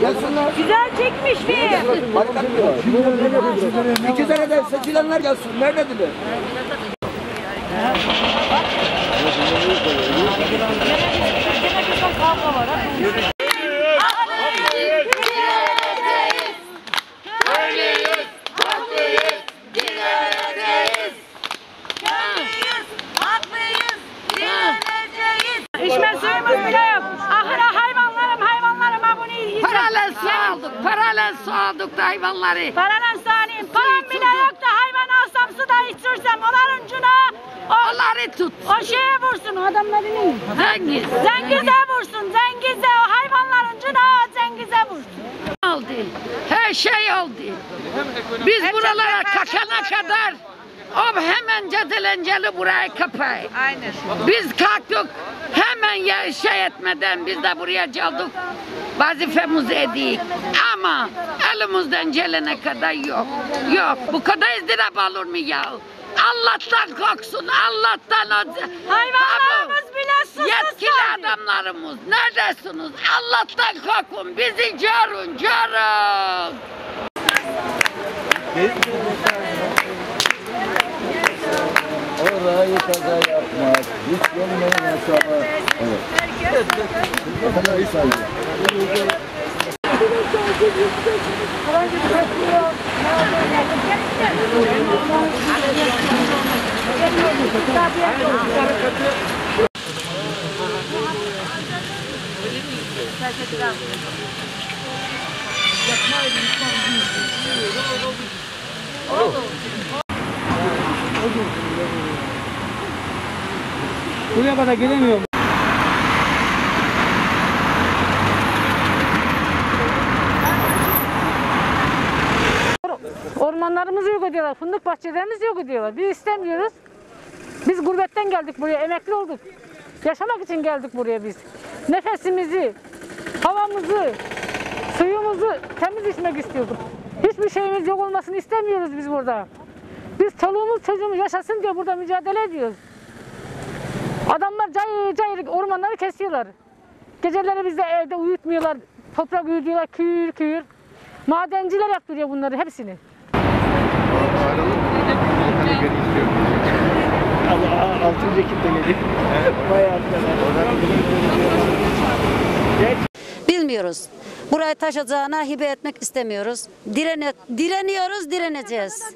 Gelsinler. Güzel çekmiş mi? Harika diyor. İki tane de seçilenler gelsin. Nerededirler? İçme suyumuz bile yok. Paralel su aldık da hayvanları. Paranın saniyim. Param bile yok da hayvan alsam su da içirsem onların cuna o, Onları tut. o şeye vursun adamların Zengiz Zengize vursun. Zengize o hayvanların cuna zengize vursun. oldu. Her şey oldu. Biz buralara kakana kadar o hemen cadelenceli burayı kapay. Aynen. Biz kalktık hemen ya şey etmeden biz de buraya çaldık. Vazifemizi edik. Ama elimizden gelene kadar yok. Yok. Bu kadar izdırap olur mu ya? Allah'tan korksun. Allah'tan o... Hayvanlarımız bile susuz Yetkili adamlarımız neredesiniz? Allah'tan korkun. Bizi görün, görün. Orayı kaza yapmak. Hiç gelmeyen hesaba. Evet. Efendim iyi sayın. Buraya kadar gelemiyorum. Ormanlarımızı yok ediyorlar, fındık bahçelerimizi yok ediyorlar. Biz istemiyoruz. Biz gurbetten geldik buraya, emekli olduk. Yaşamak için geldik buraya biz. Nefesimizi, havamızı, suyumuzu temiz içmek istiyorduk. Hiçbir şeyimiz yok olmasını istemiyoruz biz burada. Biz çoluğumuz çocuğumuz yaşasın diye burada mücadele ediyoruz. Adamlar cayır cayır ormanları kesiyorlar. Geceleri bizde evde uyutmuyorlar. Toprak uyutuyorlar kür kür. Madenciler yaptırıyor bunları hepsini. Altıncı ekip de geliyor. Bayağı Bilmiyoruz. Burayı taşacağına hibe etmek istemiyoruz. Direne, direniyoruz, direneceğiz.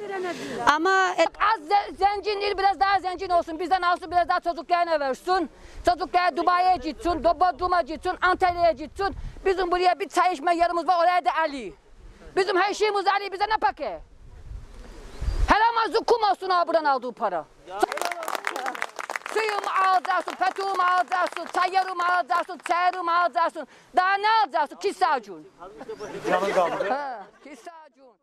Ama et- Az ze- zengin değil biraz daha zengin olsun. Bizden alsın biraz daha çocuklarına versin. Çocuklar Dubai'ye gitsin, Bodrum'a gitsin, Antalya'ya gitsin. Bizim buraya bir çay içme yerimiz var oraya da Ali. Bizim her şeyimiz Ali bize ne peki? Helal zukum olsun ha buradan aldığı para. Suyumu alacaksın, petrolümü alacaksın, çayırımı alacaksın, çayırımı alacaksın. Daha ne alacaksın? Kisacun. Canın kaldı. He, kisacun.